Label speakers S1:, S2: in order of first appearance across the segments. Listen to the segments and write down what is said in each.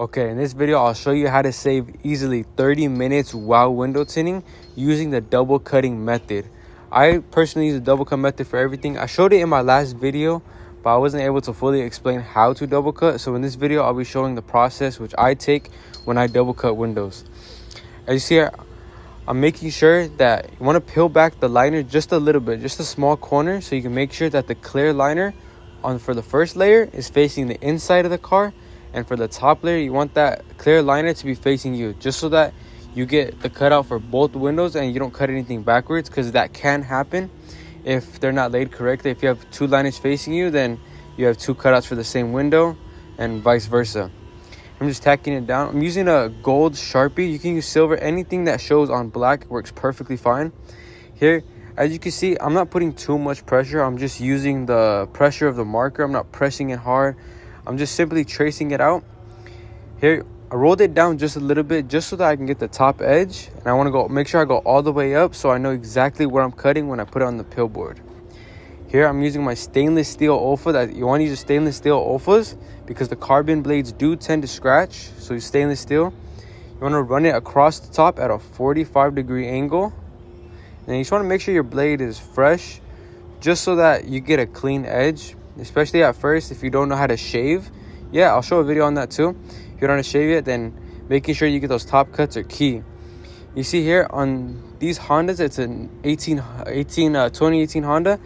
S1: Okay, in this video, I'll show you how to save easily 30 minutes while window tinting using the double cutting method. I personally use the double cut method for everything. I showed it in my last video, but I wasn't able to fully explain how to double cut. So in this video, I'll be showing the process which I take when I double cut windows. As you see I'm making sure that you want to peel back the liner just a little bit, just a small corner, so you can make sure that the clear liner on for the first layer is facing the inside of the car and for the top layer you want that clear liner to be facing you just so that you get the cutout for both windows and you don't cut anything backwards because that can happen if they're not laid correctly. If you have two liners facing you then you have two cutouts for the same window and vice versa. I'm just tacking it down. I'm using a gold sharpie. You can use silver. Anything that shows on black works perfectly fine. Here as you can see i'm not putting too much pressure. I'm just using the pressure of the marker. I'm not pressing it hard I'm just simply tracing it out. Here, I rolled it down just a little bit just so that I can get the top edge. And I want to go make sure I go all the way up so I know exactly where I'm cutting when I put it on the pill board. Here, I'm using my stainless steel OLFA. That You want to use stainless steel OLFAs because the carbon blades do tend to scratch. So you stainless steel. You want to run it across the top at a 45 degree angle. And you just want to make sure your blade is fresh just so that you get a clean edge especially at first if you don't know how to shave. Yeah i'll show a video on that too. If you don't how to shave yet then making sure you get those top cuts are key. You see here on these hondas it's an 18 18 uh, 2018 honda.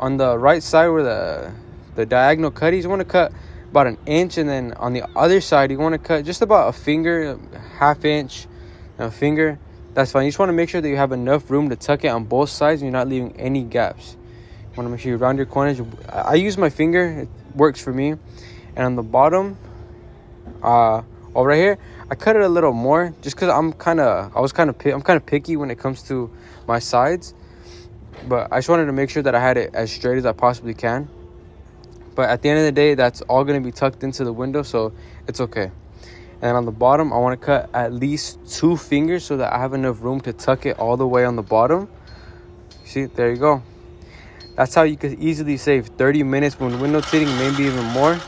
S1: On the right side where the the diagonal cut is, you want to cut about an inch and then on the other side you want to cut just about a finger half inch a finger. That's fine. You just want to make sure that you have enough room to tuck it on both sides and you're not leaving any gaps want to make sure you round your corners. I use my finger; it works for me. And on the bottom, uh, over here, I cut it a little more just because I'm kind of, I was kind of, I'm kind of picky when it comes to my sides. But I just wanted to make sure that I had it as straight as I possibly can. But at the end of the day, that's all going to be tucked into the window, so it's okay. And on the bottom, I want to cut at least two fingers so that I have enough room to tuck it all the way on the bottom. See, there you go. That's how you could easily save 30 minutes when window tinting, maybe even more.